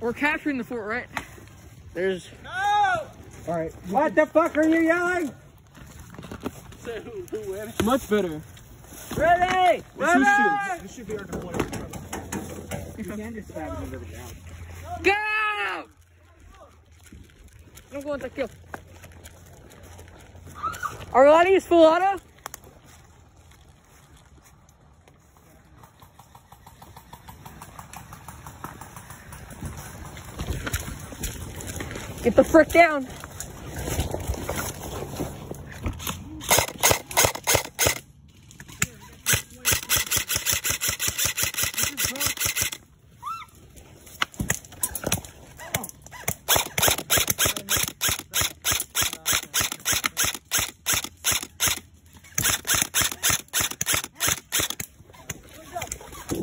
We're capturing the fort, right? There's. No! All right. What the fuck are you yelling? Much better. Ready! Ready! This should be our deployment. You can't just stab it into the ground. Go! I'm going to kill. Are we allowed to full auto? Get the frick down.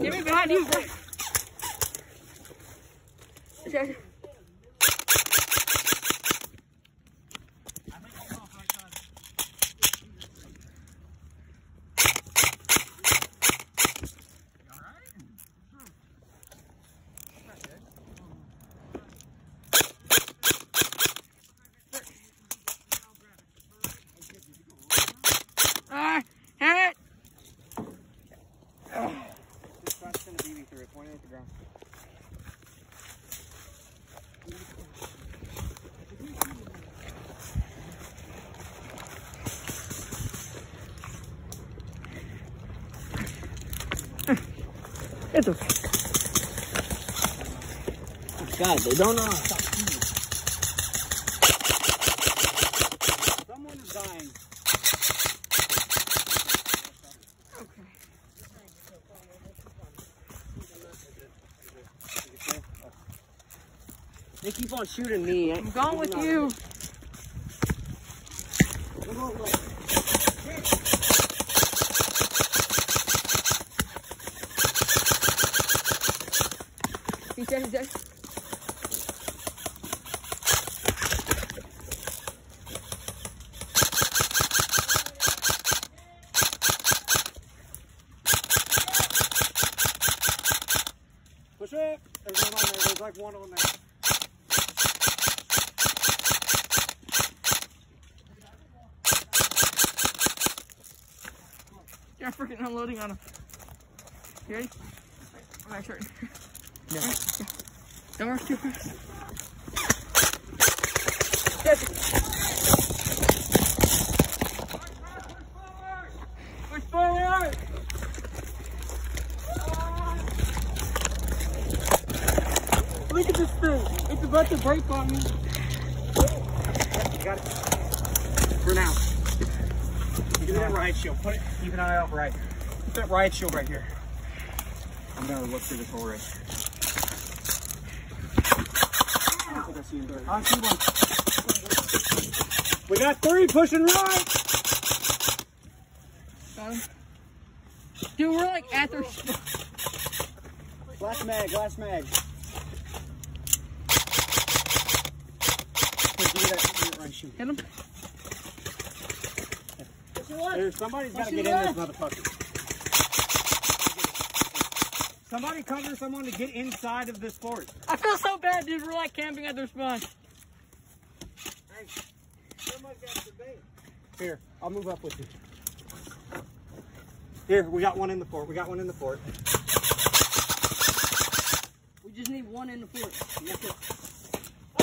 Get me behind you. Ah, hang it. This shot's gonna beat me through it. Point it at the ground. It's okay. God, they don't know. Someone is dying. They keep on shooting me. I'm going with you. He's dead, he's. Push it. There's one on there. There's like one on there. You're freaking unloading on him. You ready? My turn. Don't rush too fast. Push forward! Look at this thing. It's about to break on me. Got it. For now. Keep that riot shield. Put it. Keep an eye out right. Put that riot shield right here. I'm gonna look through this hole right here. I don't think I see him there. One. We got three pushing right. Got him. Dude, we're like at their. Last mag. Last mag. Here, give me that, give me that riot shield. Hit him. There's somebody's got to get in this motherfucker. Somebody cover someone to get inside of this fort. I feel so bad, dude. We're like camping at their spawn. Here, I'll move up with you. Here, we got one in the fort. We got one in the fort. We just need one in the fort.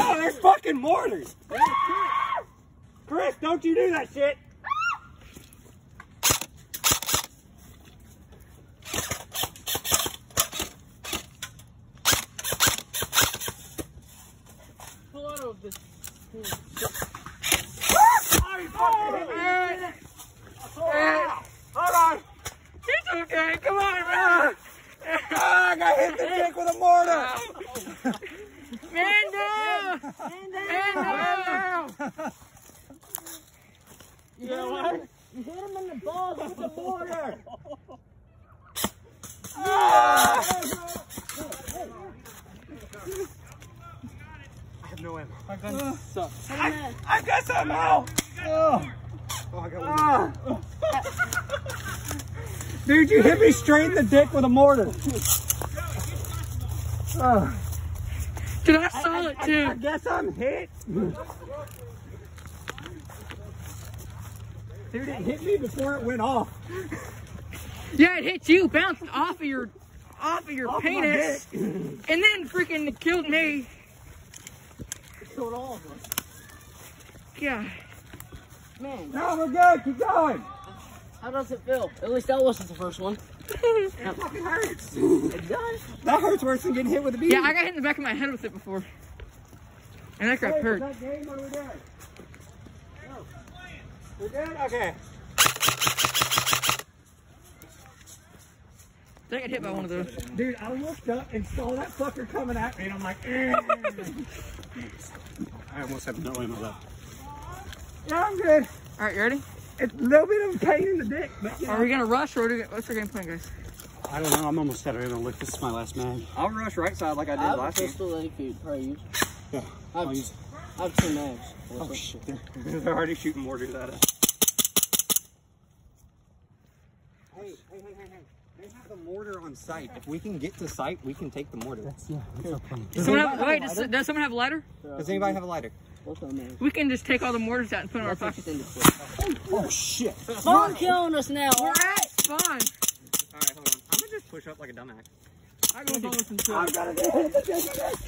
Oh, there's fucking mortars! Chris, don't you do that shit! Pull out of this. Oh, you fucking hit me. Hold on! It's okay. Come on, man. Oh, I got hit the dick with a mortar! Man down. Man down. You know what? You hit him in the balls with the mortar. I have no ammo. My gun sucks. I, I got some ammo! Oh, I got one. Dude, you hit me straight in the dick with a mortar. Oh. Dude, I saw it I too. guess I'm hit. Dude, it hit me before it went off. Yeah, it hit you, bounced off of your, off of your Off penis, dick. and then freaking killed me. Killed all of us. Yeah. Man, No, we're good. Keep going. how does it feel? At least that wasn't the first one. It fucking hurts. It does. That hurts worse than getting hit with a beat. Yeah, I got hit in the back of my head with it before. And that crap Hey, hurt. is that game? What are we doing? No. We're good? Okay. I got hit by one of those. Dude, I looked up and saw that fucker coming at me, and I'm like, eh. I almost have no ammo left. yeah, I'm good. All right, you ready? It's a little bit of a pain in the dick, but you know. Are we gonna rush or we what's our game plan, guys? I don't know. I'm almost out of ammo. Look, this is my last mag. I'll rush right side like I did I have a last game. pistol that you could probably use. Yeah. I have, I'll use- I have two mags. Oh shit! There. They're already shooting mortars at us. Hey, hey, hey, hey, hey. They have the mortar on site. If we can get to site, we can take the mortar. Yeah, that's okay. Does someone have, wait, does, does someone have a lighter? Does anybody have a lighter? Both of them. We can just take all the mortars out and put them in our pockets. extended clip. Oh shit! Spawn killing us now. We're at spawn. Alright, hold on. I'm gonna just push up like a dumbass. I go with listen to I'm it. gonna get hit in the dick.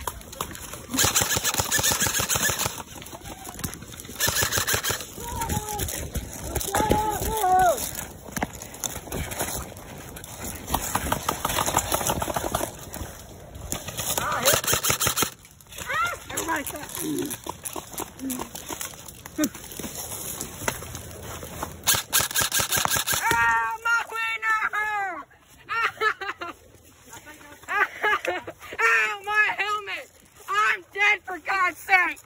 Everybody stop. Ah, my wiener! Ow, my helmet! I'm dead for God's sake!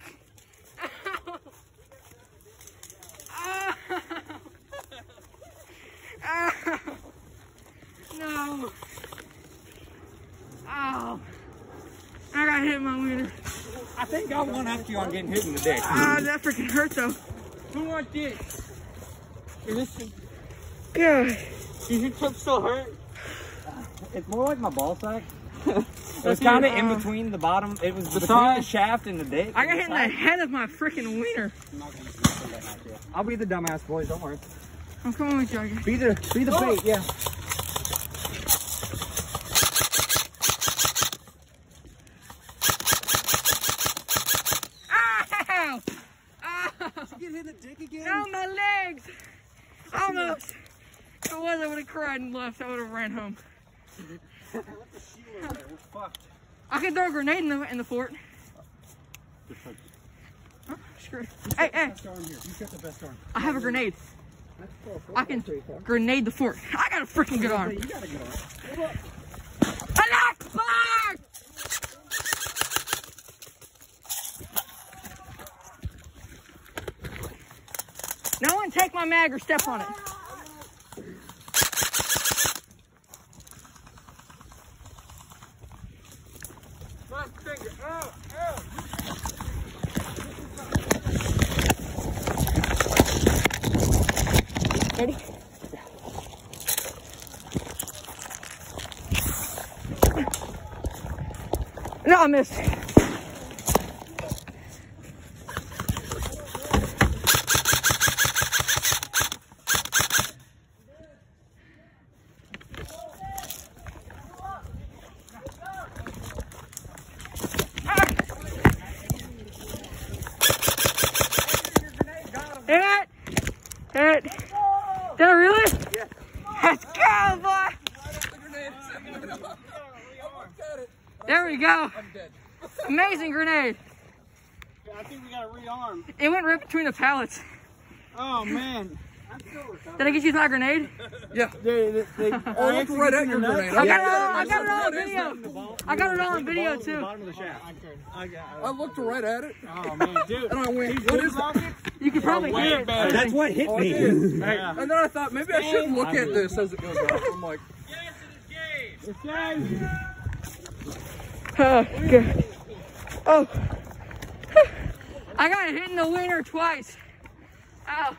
Ow. Ow. No. Ow. I got hit in my wiener. I think I won up to you on getting hit in the dick. Ah, that freaking hurt though. Who wants this? Listen, God. does your tip still hurt? It's more like my ball sack. it was kind of in between the bottom. It was between the shaft and the dick. I got hit in the head of my freaking wiener. I'll be the dumbass, boys. Don't worry. I'm coming with you. I. Be the be the bait. Yeah. Ow! Ow! Get hit in the dick again. Ow, my legs! Almost. If it was, I would have cried and left. I would have ran home. I can throw a grenade in the in the fort. Huh? Oh, screw. it. Hey, hey! You've got the best arm. I have a grenade. I can grenade the fort. I got a freaking good arm. You got a good arm. Al-Akbar! No one take my mag or step on it. Ready? No, I missed. Hit it! Hit it! Did I really? Yeah. Let's go, boy! There we go. Amazing grenade. I think we gotta rearm. It went right between the pallets. Oh man. Did I get you my grenade? Yeah. They, they, they, Oh, look right at your grenade. I got it all, I got it all on video. I got it all on video too. Bottom of. I I looked right at it Oh man, dude. and I went, what is that? You can probably way hear it. better. That's what hit Oh, me. did. Yeah. And then I thought maybe I should look at this as it goes off. I'm like, Okay. Oh. Oh. I got hit in the wiener twice. Ow.